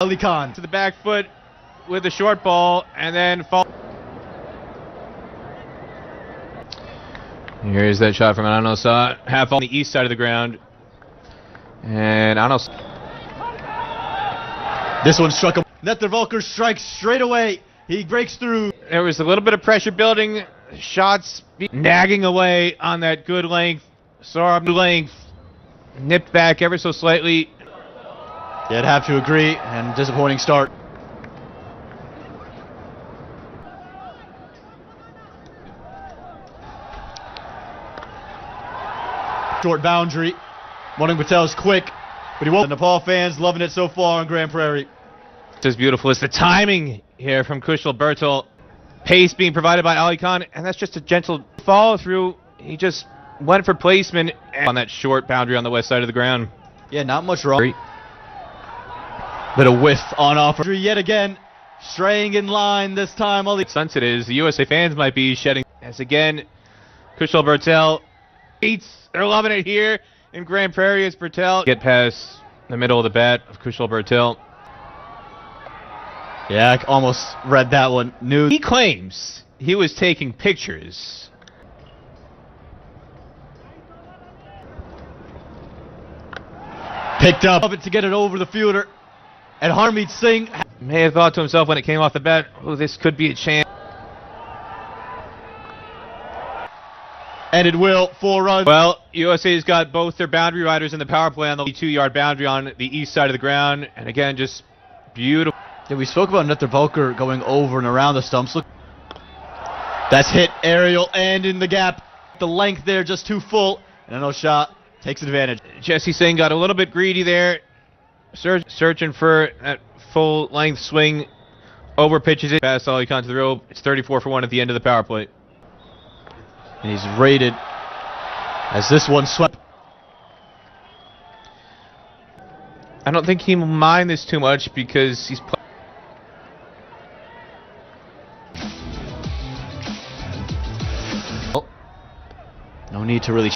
Ali Khan. to the back foot with a short ball and then fall. Here's that shot from Anosa, half on the east side of the ground. And Anos This one struck him. Netravalkar strikes straight away. He breaks through. there was a little bit of pressure building, shots be- nagging away on that good length. Sorab length nipped back ever so slightly. Yeah, I'd have to agree. And disappointing start. Short boundary. Morning Patel's quick, but he won't. The Nepal fans loving it so far on Grand Prairie. Just beautiful. It's the timing here from Kushal Bhurtel. Pace being provided by Ali Khan, and that's just a gentle follow through. He just went for placement on that short boundary on the west side of the ground. Yeah, not much wrong. Bit of whiff on offer. Yet again, straying in line this time. All the Sunset is the USA fans might be shedding as again Kushal Bhurtel beats they're loving it here in Grand Prairie as Bhurtel get past the middle of the bat of Kushal Bhurtel. Yeah, I almost read that one. New. He claims he was taking pictures. Picked up it to get it over the fielder. And Harmeet Singh. May have thought to himself when it came off the bat, oh, this could be a chance. And it will. Four runs. Well, USA's got both their boundary riders in the power play on the two-yard boundary on the east side of the ground, and again, just beautiful. Yeah, we spoke about Netravalkar going over and around the stumps. Look. That's hit aerial and in the gap. The length there just too full. And know shot takes advantage. Jesse Singh got a little bit greedy there, Search, searching for that full-length swing. Over pitches it past Ali Khan to the rope. It's 34 for one at the end of the power play. And he's rated as this one swept. I don't think he will mind this too much because he's. Pl- No need to really. Of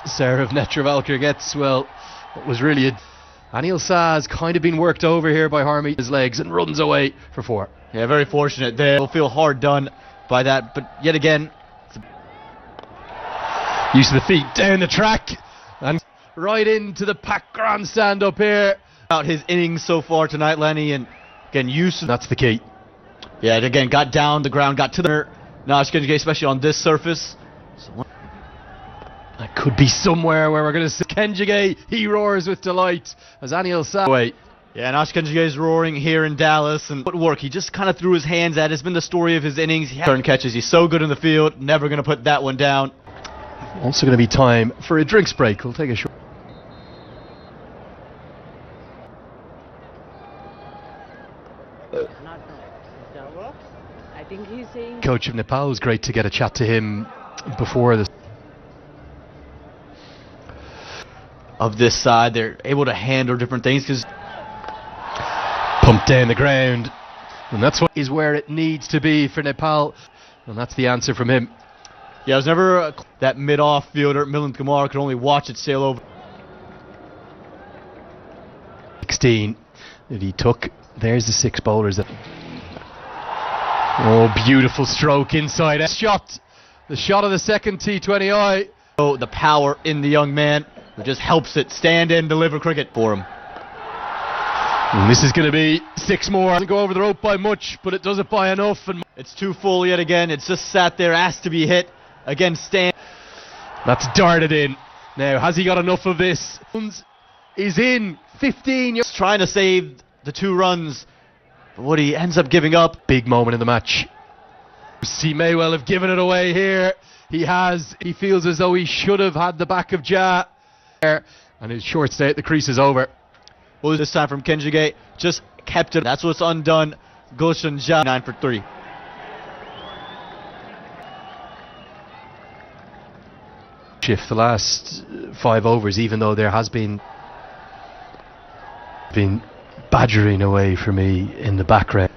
Netravalkar gets, well, what was really a. Anil Saz kind of been worked over here by Harmy, his legs, and runs away for four. Yeah, very fortunate there. Will feel hard done by that, but yet again, Use of the feet down the track and right into the pack grandstand up here. out his innings so far tonight, Lenny, and again, use. That's the key. Yeah, again, got down the ground, got to the. Now it's going to get, especially on this surface. So, That could be somewhere where we're going to see Kenjige. He roars with delight as Anil Saz. Wait. Yeah, and Ashkenji is roaring here in Dallas, and what work, He just kind of threw his hands at. it. It's been the story of his innings. He turn catches. He's so good in the field. Never going to put that one down. Also going to be time for a drinks break. We'll take a short. Not the I think he's saying Coach of Nepal. It was great to get a chat to him before this. Of this side, they're able to handle different things because pumped down the ground. And that's what is where it needs to be for Nepal. And that's the answer from him. yeah, it was never uh, that mid-off fielder. Milind Kumar could only watch it sail over. 16 that he took. There's the six bowlers that. Oh, beautiful stroke inside. Shot. The shot of the second T20I. Oh, the power in the young man who just helps it stand and deliver cricket for him. And this is going to be six more. Doesn't go over the rope by much, but it does it by enough. And It's too full yet again. It's just sat there, asked to be hit. Again, stand. that's darted in. Now, has he got enough of this? Is in 15 yards. Trying to save the two runs, but what he ends up giving up. Big moment in the match. He may well have given it away here. He has. He feels as though he should have had the back of Jha. There, And his short stay at the crease is over. What was this time from Kenjige? Just kept it. That's what's undone. Gulshan Jha, 9 for 3. shift the last five overs, even though there has been been badgering away for me in the background.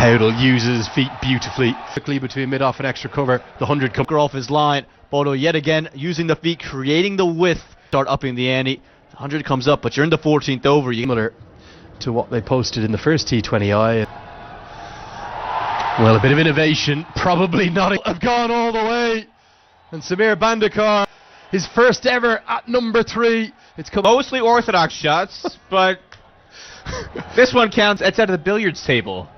Paudel uses his feet beautifully, quickly between mid off and extra cover. The hundred comes. Off his line. Bodo yet again using the feet, creating the width. Start upping the ante. 100 comes up, but you're in the 14th over. You Similar to what they posted in the first T20I. Well, a bit of innovation, probably not I've gone all the way. And Samir Bandakar, his first ever at number three. It's come Mostly orthodox shots, but this one counts. It's out of the billiards table.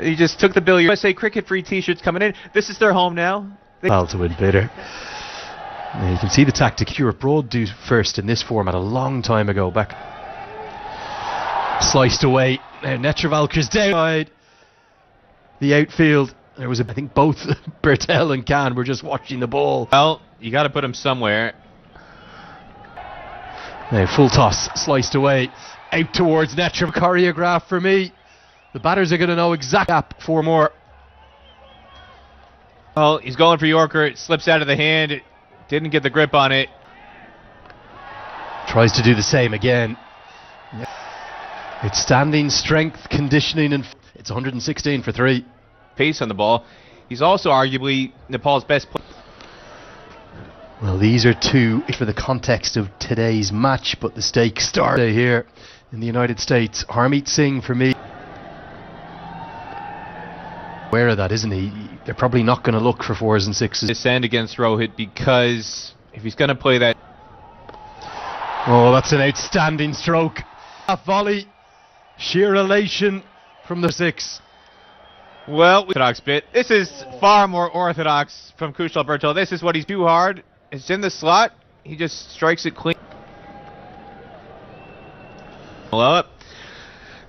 He just took the billiard. USA Cricket free T-shirts coming in. This is their home now. They well to win bitter. Now you can see the tactic Europe Broad do first in this format a long time ago. Back sliced away. Now Netravalkar's down. The outfield. There was a, I think both Bhurtel and Can were just watching the ball. well, you got to put him somewhere. Now full toss, sliced away, out towards Netra. Choreograph for me. The batters are going to know exact gap. Four more. Well, he's going for Yorker. It slips out of the hand. Didn't get the grip on it. Tries to do the same again. It's standing, strength, conditioning, and f- it's 116 for three. Pace on the ball. He's also arguably Nepal's best player. Well, these are two for the context of today's match, but the stakes start here in the United States. Harmeet Singh for me. Aware of that, isn't he? They're probably not going to look for fours and sixes. This end against Rohit because if he's going to play that, Oh, that's an outstanding stroke. A volley. Sheer elation from the six. well, orthodox bit. This is far more orthodox from Kushal Bhurtel. This is what he's too hard. It's in the slot. He just strikes it clean. Blow up.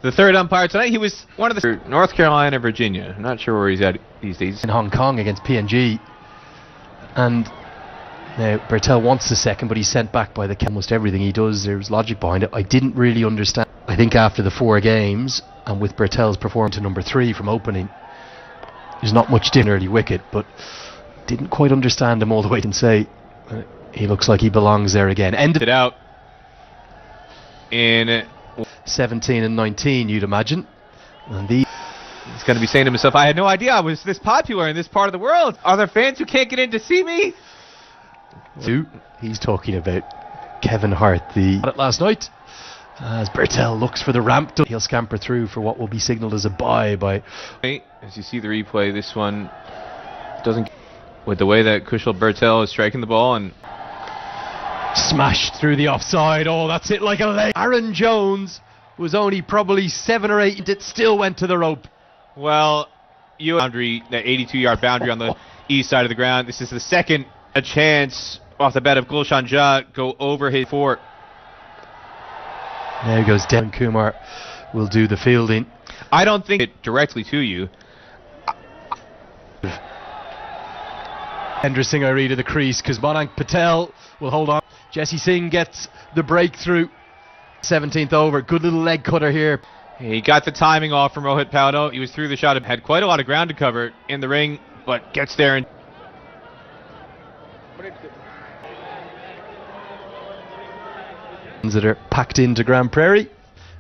The third umpire tonight, he was one of the North Carolina, Virginia. I'm not sure where he's at these days. in Hong Kong against PNG. And now Bhurtel wants the second, but he's sent back by the almost everything he does. There's logic behind it. I didn't really understand. I think after the four games, and with Bhurtel's performance to number three from opening, there's not much in early wicket, but didn't quite understand him all the way and say uh, he looks like he belongs there again. Ended it out in 17 and 19, you'd imagine. And these He's going to be saying to himself, I had no idea I was this popular in this part of the world. Are there fans who can't get in to see me? two, he's talking about Kevin Hart, the last night. As Bhurtel looks for the ramp, he'll scamper through for what will be signalled as a bye by As you see the replay, this one doesn't. With the way that Kushal Bhurtel is striking the ball, and smashed through the offside. Oh, that's it like a leg. Aaron Jones was only probably seven or eight. It still went to the rope. well, you boundary that 82-yard boundary on the east side of the ground. This is the second a chance off the bat of Gulshan Jha go over his fort. There goes Dan Kumar. Will do the fielding. I don't think it directly to you. Hendra Singh to the crease because Monank Patel will hold on. Jesse Singh gets the breakthrough. 17th over. Good little leg cutter here. He got the timing off from Rohit Paudel. He was through the shot. Had quite a lot of ground to cover in the ring, but gets there and that are packed into Grand Prairie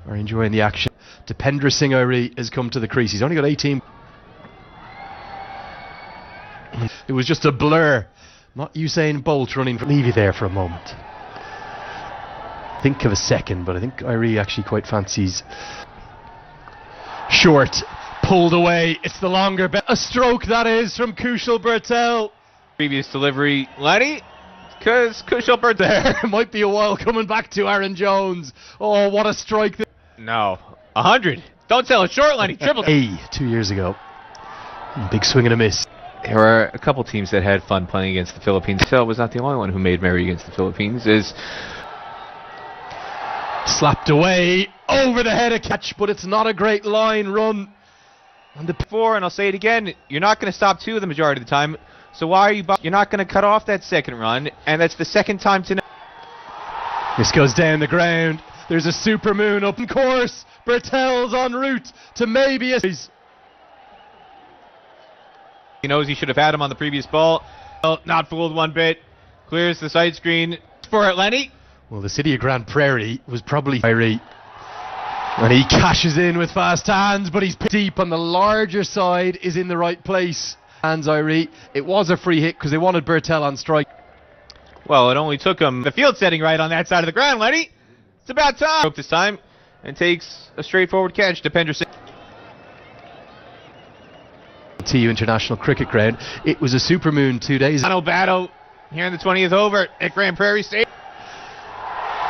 are enjoying the action. Dipendra Singh Airee has come to the crease. He's only got 18. It was just a blur. Not Usain Bolt running. For, leave you there for a moment. Think of a second, but I think Airee actually quite fancies. Short, pulled away. It's the longer bet. A stroke that is from Kushal Bhurtel. previous delivery. Lenny, because Kushal Bhurtel. There might be a while coming back to Aaron Jones. Oh, what a strike! th- No, a hundred. Don't sell it short, Lenny. Triple. A two years ago. Big swing and a miss. There were a couple teams that had fun playing against the Philippines. Phil was not the only one who made merry against the Philippines. Is Slapped away over the head of catch, but it's not a great line run. And the four, and I'll say it again. You're not going to stop two the majority of the time. So why are you? You're not going to cut off that second run, and that's the second time tonight. This goes down the ground. There's a super moon up in course. Bhurtel's en route to maybe a. He knows he should have had him on the previous ball. Well, not fooled one bit. Clears the side screen for Lenny. Well, the city of Grand Prairie was probably Airee. And he cashes in with fast hands, but he's deep on the larger side, is in the right place. Hands Airee. It was a free hit because they wanted Bhurtel on strike. Well, it only took him the field setting right on that side of the ground, Lenny. It's about time. Broke this time. and takes a straightforward catch. Dipendra Singh. TU International Cricket Ground. It was a supermoon two days. Final battle here in the 20th over at Grand Prairie State.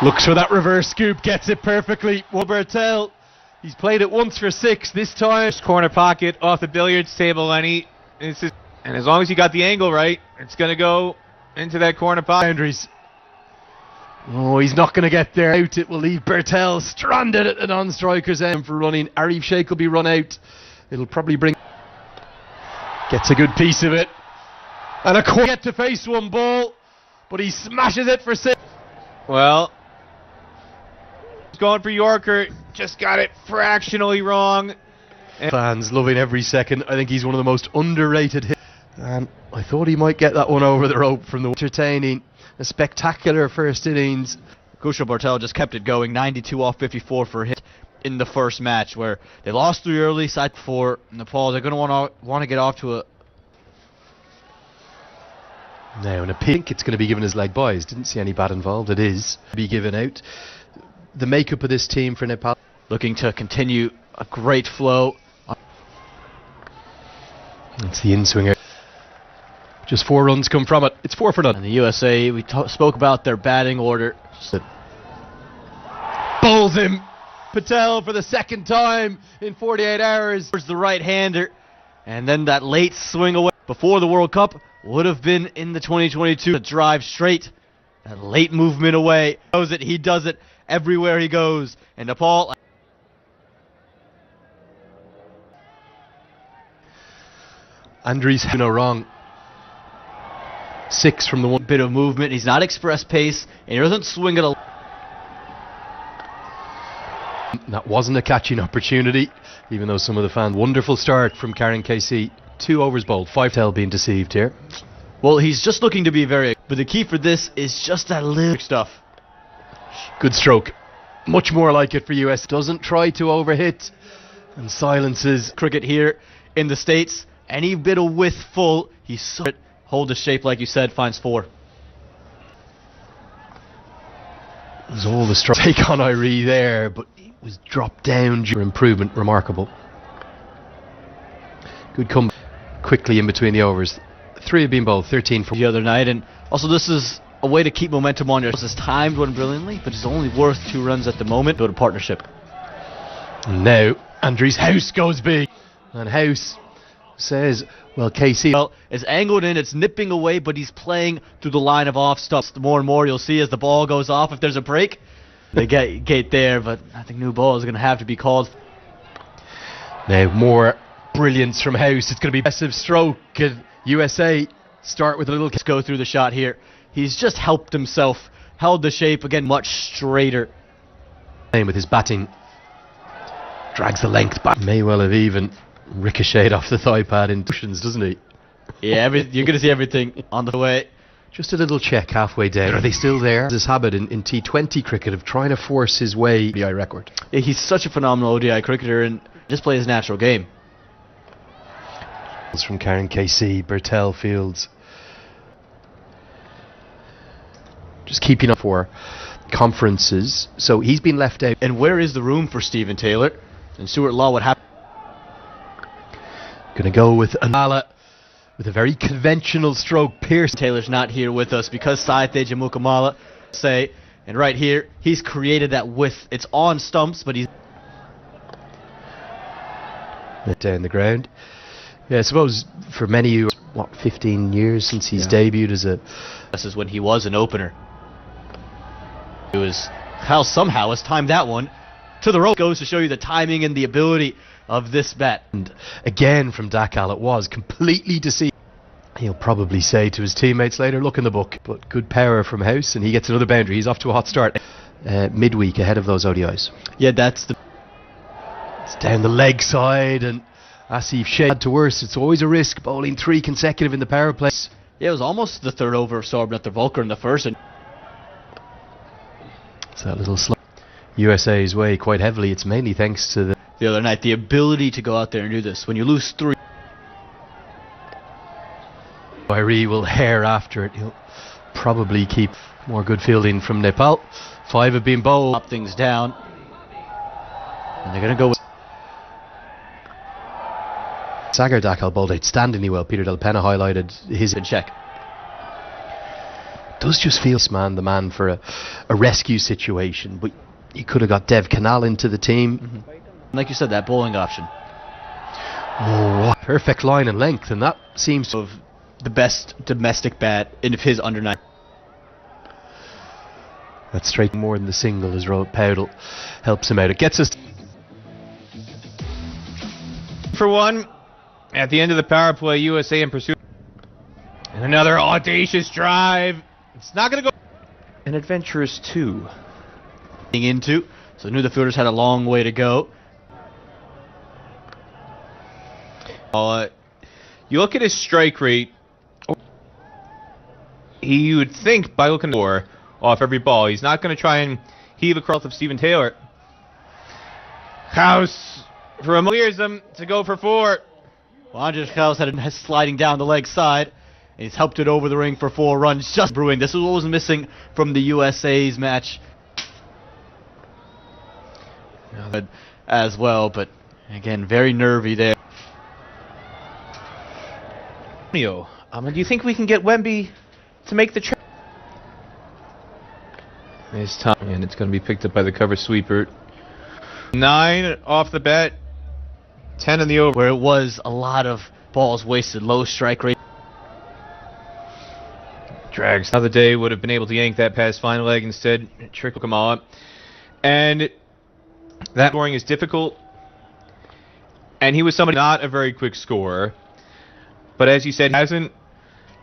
Looks for that reverse scoop, gets it perfectly. Will Bhurtel, he's played it once for six. This time, Corner pocket off the billiards table, Lenny. It's just, and as long as you got the angle right, it's going to go into that corner pocket. boundaries. Oh, he's not going to get there. Out, it will leave Bhurtel stranded at the non-striker's end for running. Arif Sheikh will be run out. It'll probably bring. Gets a good piece of it. And a qu- get to face one ball, but he smashes it for six. Well, he's going for Yorker. Just got it fractionally wrong. And Fans loving every second. I think he's one of the most underrated hits. And I thought he might get that one over the rope from the entertaining. A spectacular first innings. Kushal Bhurtel just kept it going, 92 off 54 for a hit in the first match, where they lost three early, side four. Nepal, they're going to want to want to get off to a Now, in a pink, it's going to be given as leg boys. Didn't see any bad involved. It is be given out. The makeup of this team for Nepal. looking to continue a great flow. It's the in swinger. Just four runs come from it. It's four for none. And the USA, we spoke about their batting order. Bowls him. Patel for the second time in 48 hours. Towards the right-hander, and then that late swing away before the World Cup would have been in the 2022 to drive straight. That late movement away knows it. He does it everywhere he goes. And Nepal, Andries no wrong. Six from the one. bit of movement. He's not express pace, and he doesn't swing it a That wasn't a catching opportunity, even though some of the fans. Wonderful start from Karan KC. Two overs bowled. Five tail being deceived here. Well, he's just looking to be very. But the key for this is just that little stuff. Good stroke. Much more like it for US. Doesn't try to overhit and silences. Cricket here in the States, any bit of width full, he's so hold the shape like you said, finds four. There's all the strike take on Airee there, but was dropped down due improvement. Remarkable. Good come quickly in between the overs. Three have been bowled, 13 for the other night, and also this is a way to keep momentum on your. This is timed one brilliantly, but it's only worth two runs at the moment. Build a partnership. Now Andries Gous goes big, and Gous says, "Well, KC." Well, it's angled in, it's nipping away, but he's playing through the line of off stops. The more and more you'll see as the ball goes off, if there's a break, they get get there. But I think new ball is going to have to be called. Now more brilliance from Gous. It's going to be massive stroke. USA start with a little. Let's go through the shot here. He's just helped himself, held the shape again much straighter. Same with his batting. Drags the length back. May well have even ricocheted off the thigh pad in cushions, doesn't he? Yeah, every, you're going to see everything on the way. Just a little check halfway down. Are they still there? This habit in, in T20 cricket of trying to force his way BI record. Yeah, he's such a phenomenal ODI cricketer and just plays his natural game. It's from Karan KC, Bhurtel Fields. Just keeping up for conferences. So he's been left out. And where is the room for Steven Taylor? And Stuart Law would have. Going to go with Anala with a very conventional stroke. Pierce. Taylor's not here with us because Saite Jamukamala say, and right here, he's created that width. It's on stumps, but he's. Down the ground. Yeah, I suppose for many, of you, what, 15 years since he's Yeah. debuted as a. This is when he was an opener. It was how somehow has timed that one to the rope. Goes to show you the timing and the ability of this bat. And again from Dhakal, it was completely deceived. He'll probably say to his teammates later, look in the book. But good power from Gous, and he gets another boundary. He's off to a hot start uh, midweek ahead of those ODIs. Yeah, that's the. It's down the leg side, and Asif Sheikh had to worse. It's always a risk bowling three consecutive in the power play. Yeah, it was almost the third over of Saurabh Netravalkar in the first, and It's that little sl- USA's way quite heavily. It's mainly thanks to the the other night. The ability to go out there and do this. When you lose three, Airee will hair after it. He'll probably keep more good fielding from Nepal. Five have been bowled. Up things down. And they're going to go with Sagar Dhakal bowled outstandingly well. Peter Della Penna highlighted his check. does just feel this man the man for a, a rescue situation, but you could have got Dev Khanal into the team. Mm-hmm. Like you said, that bowling option Oh, perfect line and length, and that seems of the best domestic bat in his under nine. That's straight more than the single as Ro Paudel helps him out. It gets us For one, at the end of the power play, USA in pursuit. And another audacious drive. It's not going to go. An adventurous two. into. So knew the fielders had a long way to go. Uh, you look at his strike rate. He you would think by looking for off every ball, he's not going to try and heave across of Steven Taylor. Gous from a clears him to go for four. Well, Andries Gous had it sliding down the leg side. And he's helped it over the ring for four runs. Just brewing. This is what was missing from the USA's match. Good As well, but again, very nervy there. Antonio, um, do you think we can get Wemby to make the trip? This time, and it's going to be picked up by the cover sweeper. Nine off the bat, ten in the over. Where it was a lot of balls wasted, low strike rate. Drags. Another day would have been able to yank that past final leg instead. Trickle Kamala. And that scoring is difficult. And he was somebody not a very quick scorer. But as you said, he hasn't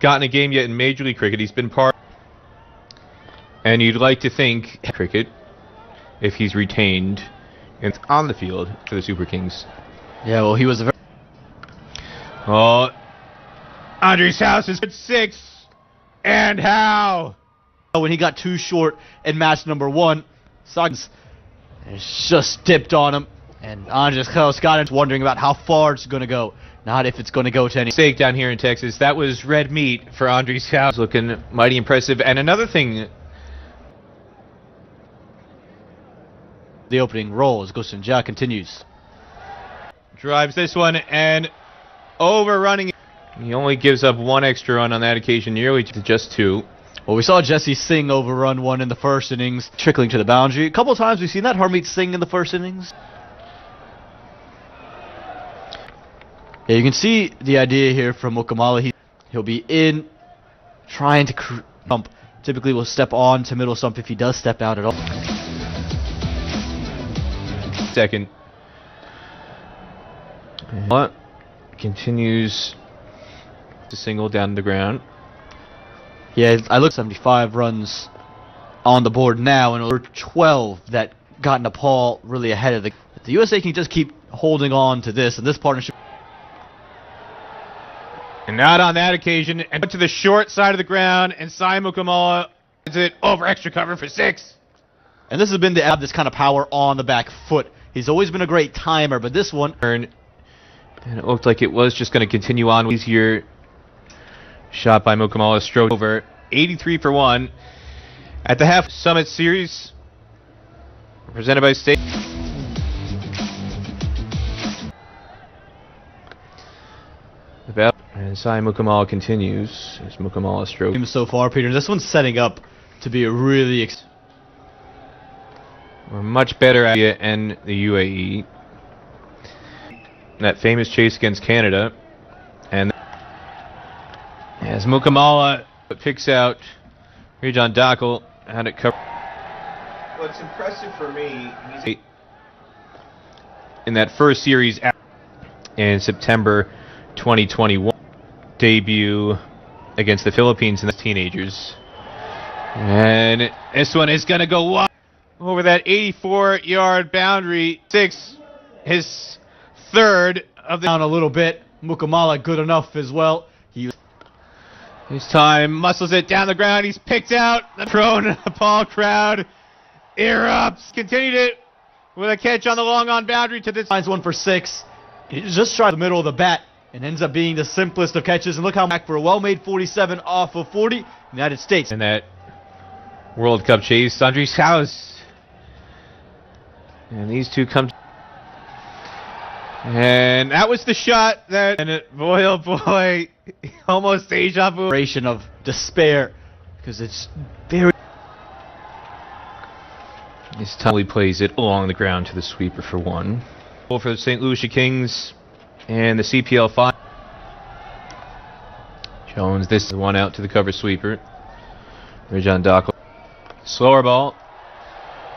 gotten a game yet in Major League Cricket. He's been part. And you'd like to think cricket if he's retained and on the field for the Super Kings. Yeah, well, he was a very Oh, Andries Gous is at six. And how? Oh, when he got too short in match number one. Suggs just dipped on him, and Andries Gous got into wondering about how far it's going to go, not if it's going to go to any. Steak down here in Texas. That was red meat for Andries Gous. Looking mighty impressive. And another thing, The opening roll as Gulshan Jha continues. drives this one and overrunning. He only gives up one extra run on that occasion, nearly to just two. Well, we saw Jesse Singh overrun one in the first innings, trickling to the boundary. A couple times we've seen that Harmeet Singh in the first innings. Yeah, you can see the idea here from Mukkamalla. He, he'll be in, trying to cr- stump. Typically will step on to middle stump if he does step out at all. Second. But continues to single down the ground. Yeah, I look 75 runs on the board now, and over 12 that got Nepal really ahead of the. The USA can just keep holding on to this, and this partnership. And not on that occasion. And went to the short side of the ground. And Simon Kamala is it over extra cover for six. And this has been to have this kind of power on the back foot. He's always been a great timer, but this one. And it looked like it was just going to continue on. Easier shot by Mukkamalla, strode over. 83 for 1. At the half Summit Series, presented by State. Sai Mukkamalla continues as Mukkamalla strokes. teams so far, Peter. This one's setting up to be a really. Ex- We're much better at it and the UAE. That famous chase against Canada. And as Mukkamalla uh, picks out Rajan Dhakal, had it covered. What's impressive for me, he's in that first series in September 2021 debut against the Philippines and the teenagers. And this one is going to go wide over that 84 yard boundary. Six, his third of the. down a little bit. Mukkamalla good enough as well. He His time muscles it down the ground. He's picked out. The prone Nepal crowd erupts. Continued it with a catch on the long on boundary to this. finds one for six. He just tried the middle of the bat and ends up being the simplest of catches. And look how back for a well-made 47 off of 40, United States. In that World Cup chase, Andries Gous. And these two come. And that was the shot that, and it, boy oh boy, almost deja vu. Of despair because it's very. This Tully plays it along the ground to the sweeper for one. Goal for the St. Lucia Kings and the CPL 5. Jones, this is one out to the cover sweeper. Rajon Dhakal. Slower ball.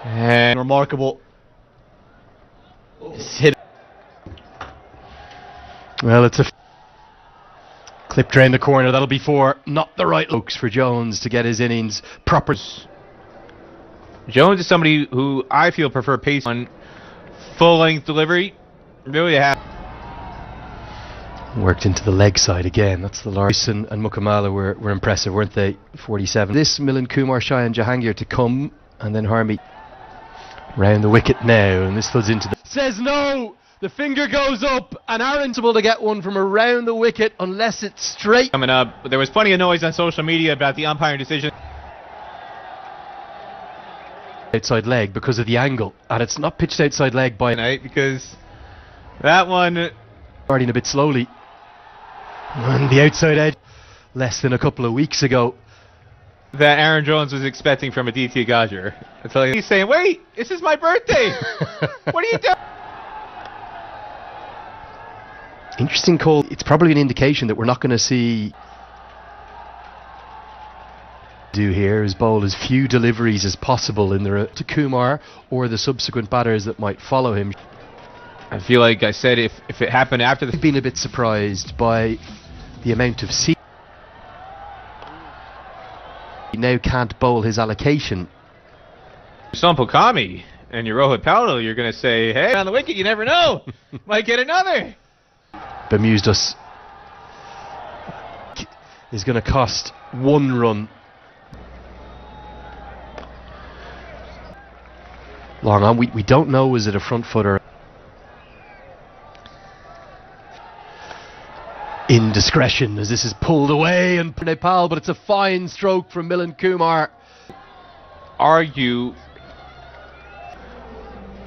And remarkable. It's hit. Well, it's a clipped around the corner. That'll be four. Not the right looks for Jones to get his innings proper. Jones is somebody who I feel prefer pace on full length delivery. Really have. Worked into the leg side again. That's the largest. And, and Mukkamalla were, were impressive, weren't they? 47. This Milind Kumar, Shah, and Jahangir to come, and then Harmy round the wicket now, and this floods into the. Says no! The finger goes up, and Aaron's able to get one from around the wicket unless it's straight. Coming up, but there was plenty of noise on social media about the umpiring decision. Outside leg because of the angle, and it's not pitched outside leg by tonight because that one uh, starting a bit slowly. And the outside edge, less than a couple of weeks ago. that Aaron Jones was expecting from Aditya Gajar. You, he's saying, "Wait, this is my birthday. what are you doing?" Interesting call. It's probably an indication that we're not going to see. Do here is bowl as few deliveries as possible in the to Kumar or the subsequent batters that might follow him. I feel like I said if if it happened after the I've been a bit surprised by the amount of sea. He now can't bowl his allocation. Sampokami and your Rohit Patel, you're going to say, "Hey, on the wicket, you never know, might get another." bemused us is going to cost one run. Long on, we, we don't know is it a front footer. Indiscretion as this is pulled away and Nepal, but it's a fine stroke from Milind Kumar. Argue,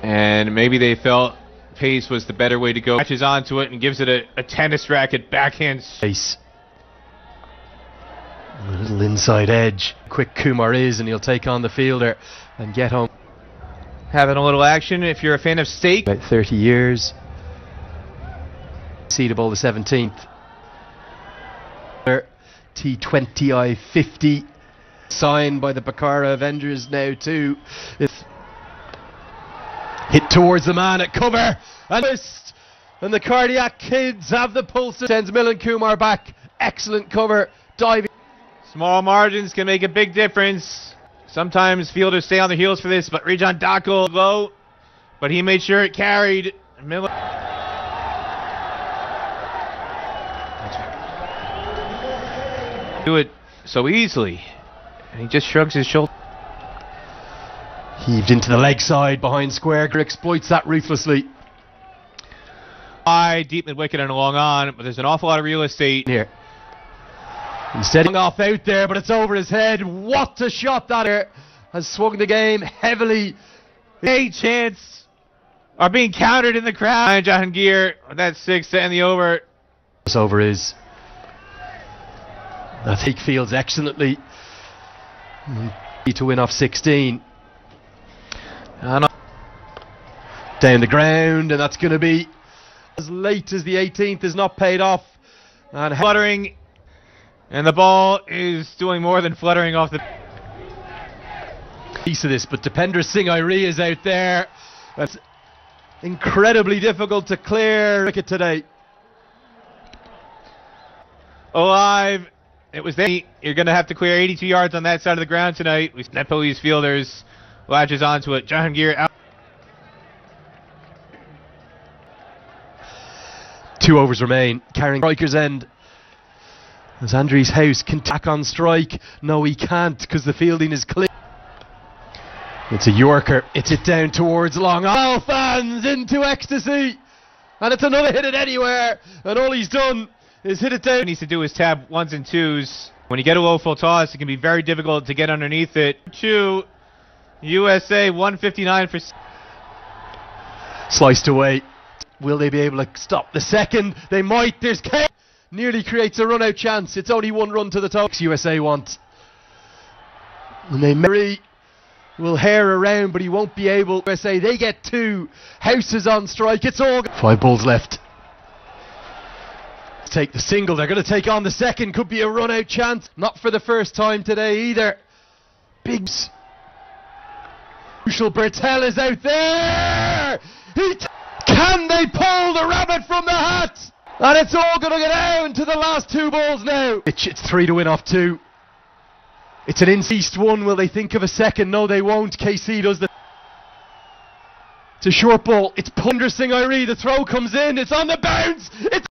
and maybe they felt pace was the better way to go. Catches onto it and gives it a, a tennis racket backhand. Face. A little inside edge. Quick Kumar is, and he'll take on the fielder and get home. Having a little action if you're a fan of steak. About 30 years. Seedable the 17th. T20 I 50 signed by the Bakara Avengers now too. If hit towards the man at cover and twist and the cardiac kids have the pulse sends Milind Kumar back excellent cover diving Small margins can make a big difference. Sometimes fielders stay on their heels for this, but Rajon Dhakal low, but he made sure it carried. Miller. Do it so easily, and he just shrugs his shoulder. heaved into the leg side behind square exploits that ruthlessly High, deep mid wicket and along on, but there's an awful lot of real estate. here he's setting off out there but it's over his head what a shot that has swung the game heavily A chance are being countered in the crowd. Jahangir, that six to end the over. This over is. I think fields excellently to win off 16 And down the ground, and that's going to be as late as the 18th is not paid off. And fluttering, and the ball is doing more than fluttering off the. piece of this, but Dipendra Singh Airee is out there. That's incredibly difficult to clear wicket today. alive. It was there. You're going to have to clear 82 yards on that side of the ground tonight. We Nepalese fielders latches onto it. Jahangir out. Two overs remain. Carrying striker's end. As Andries Gous can tack on strike. No, he can't because the fielding is clear. It's a Yorker. It's it down towards long. All fans into ecstasy. And it's another hit it anywhere. And all he's done is hit it down. needs to do is tab ones and twos. When you get a low full toss, it can be very difficult to get underneath it. Two, USA 159 for. Sliced away. Will they be able to stop the second? They might. There's K. Nearly creates a run out chance. It's only one run to the top. USA want. And they Murray will hair around, but he won't be able. USA they get two. Houses on strike. It's all five balls left. Take the single. They're going to take on the second. Could be a run out chance. Not for the first time today either. Bigs. Kushal Bhurtel is out there. Can they pull the rabbit from the hat? And it's all going to go down to the last two balls now. It's, three to win off two. It's an in-east one. Will they think of a second? No, they won't. KC does the. It's a short ball. It's Dipendra Singh Airee. The throw comes in. It's on the bounce. It's